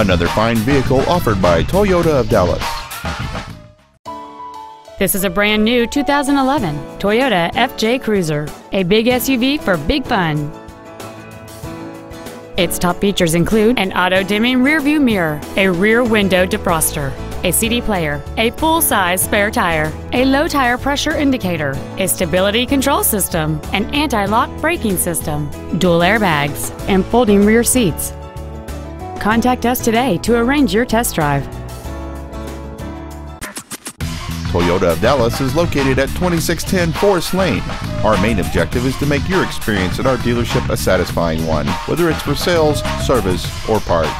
Another fine vehicle offered by Toyota of Dallas. This is a brand new 2011 Toyota FJ Cruiser, a big SUV for big fun. Its top features include an auto-dimming rearview mirror, a rear window defroster, a CD player, a full-size spare tire, a low tire pressure indicator, a stability control system, an anti-lock braking system, dual airbags, and folding rear seats. Contact us today to arrange your test drive. Toyota of Dallas is located at 2610 Forest Lane. Our main objective is to make your experience at our dealership a satisfying one, whether it's for sales, service, or parts.